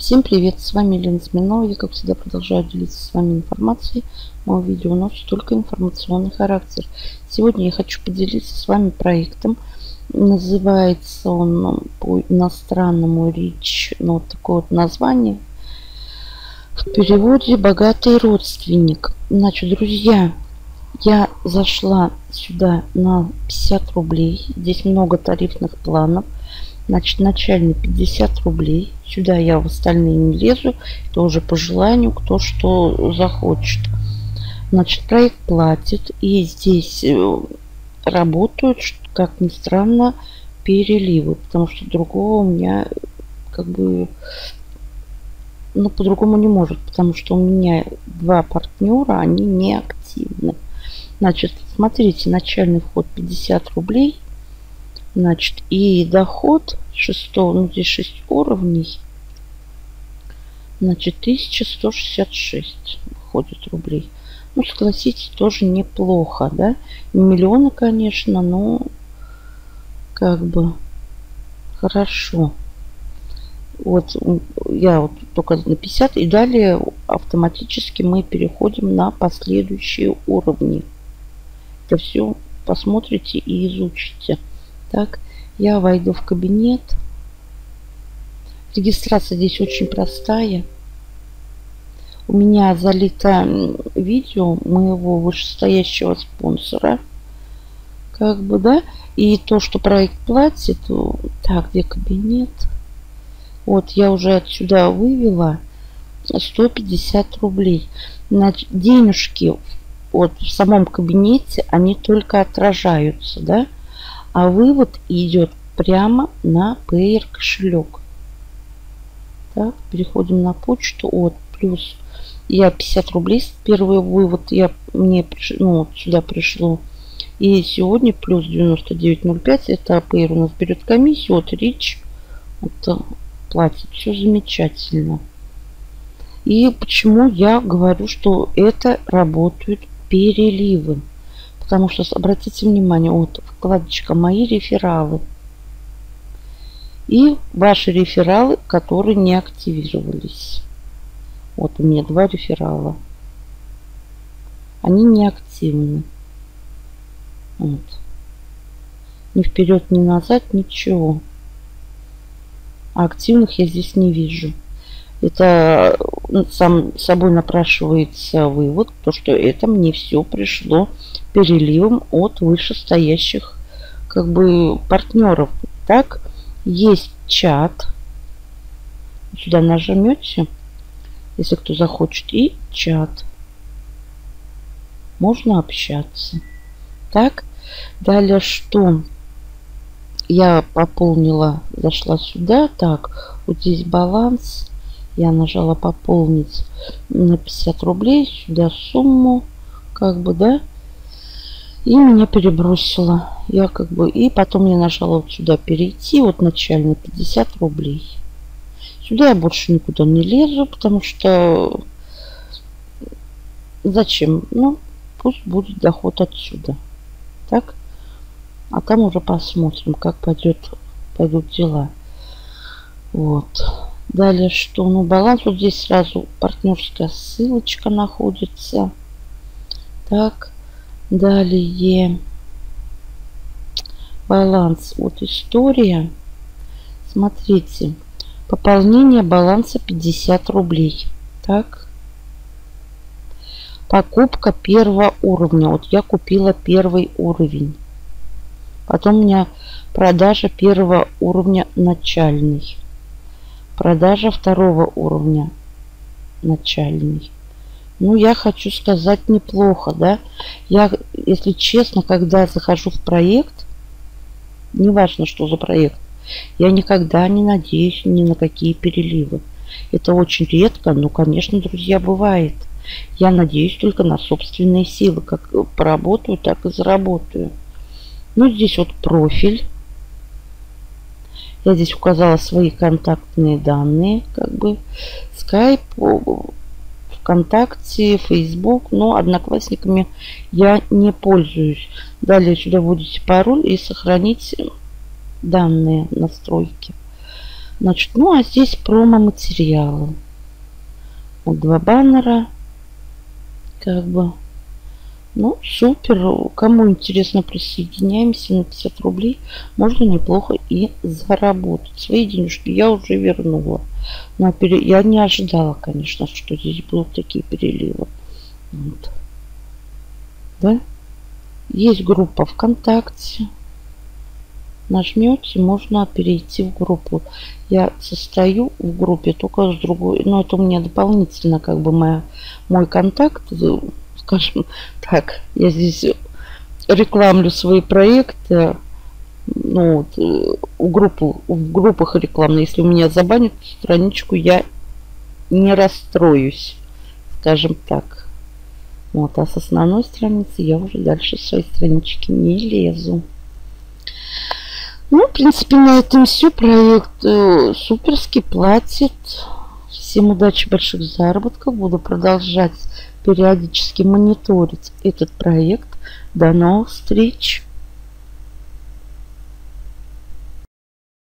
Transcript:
Всем привет, с вами Елена Смирнова. Я, как всегда, продолжаю делиться с вами информацией. Мое видео носит только информационный характер. Сегодня я хочу поделиться с вами проектом. Называется он по иностранному речь, ну, вот такое вот название. В переводе «Богатый родственник». Значит, друзья, я зашла сюда на 50 рублей. Здесь много тарифных планов. Значит, начальный 50 рублей. Сюда я в остальные не лезу. Это уже по желанию, кто что захочет. Значит, проект платит. И здесь э, работают, как ни странно, переливы. Потому что другого у меня как бы ну, по-другому не может, потому что у меня два партнера, они не активны. Значит, смотрите, начальный вход 50 рублей – Значит, и доход шестого, ну здесь 6 уровней. Значит, 1166 выходит рублей. Ну, согласитесь, тоже неплохо, да? Не миллионы, конечно, но как бы хорошо. Вот я вот только на 50. И далее автоматически мы переходим на последующие уровни. Это все посмотрите и изучите. Так, я войду в кабинет. Регистрация здесь очень простая. У меня залито видео моего вышестоящего спонсора. Как бы, да? И то, что проект платит. Так, где кабинет? Вот, я уже отсюда вывела 150 рублей. Значит, денежки вот в самом кабинете, они только отражаются, да? А вывод идет прямо на Payer кошелек. Так, переходим на почту. Вот, плюс я 50 рублей, первый вывод я мне ну, сюда пришло. И сегодня плюс 99.05, это Payer у нас берет комиссию, вот Rich вот, платит. Все замечательно. И почему я говорю, что это работают переливы. Потому что, обратите внимание, вот вкладочка «Мои рефералы». И ваши рефералы, которые не активировались. Вот у меня два реферала. Они не активны. Вот. Ни вперед, ни назад, ничего. А активных я здесь не вижу. Это ну, сам собой напрашивается вывод, то что это мне все пришло переливом от вышестоящих как бы партнеров. Так, есть чат. Сюда нажмете, если кто захочет, и чат. Можно общаться. Так, далее что? Я пополнила, зашла сюда. Так, вот здесь баланс. Я нажала пополнить на 50 рублей. Сюда сумму. Как бы, да? И меня перебросило. Я как бы... И потом я нажала вот сюда перейти. Вот начальный 50 рублей. Сюда я больше никуда не лезу, потому что... Зачем? Ну, пусть будет доход отсюда. Так? А там уже посмотрим, как пойдет, пойдут дела. Вот. Далее что? Ну, баланс. Вот здесь сразу партнерская ссылочка находится. Так. Далее баланс. Вот история. Смотрите. Пополнение баланса 50 рублей. Так. Покупка первого уровня. Вот я купила первый уровень. Потом у меня продажа первого уровня начальный. Продажа второго уровня начальный. Ну, я хочу сказать неплохо, да. Я, если честно, когда захожу в проект, неважно, что за проект, я никогда не надеюсь ни на какие переливы. Это очень редко, но, конечно, друзья, бывает. Я надеюсь только на собственные силы. Как поработаю, так и заработаю. Ну, здесь вот профиль. Я здесь указала свои контактные данные, как бы. Skype, ВКонтакте, Facebook, но одноклассниками я не пользуюсь. Далее сюда вводите пароль и сохранить данные настройки. Значит, ну а здесь промо-материалы. Вот два баннера. Как бы. Ну, супер. Кому интересно, присоединяемся на 50 рублей. Можно неплохо и заработать. Свои денежки я уже вернула. Но пере... я не ожидала, конечно, что здесь будут такие переливы. Вот. Да? Есть группа ВКонтакте нажмете, можно перейти в группу. Я состою в группе только с другой, но это у меня дополнительно как бы моя, мой контакт, скажем так, я здесь рекламлю свои проекты, ну, вот, в, группу, в группах рекламных. Если у меня забанят страничку, я не расстроюсь, скажем так. Вот, а с основной страницы я уже дальше своей странички не лезу. Ну, в принципе, на этом все. Проект э, суперский платит. Всем удачи, больших заработков. Буду продолжать периодически мониторить этот проект. До новых встреч!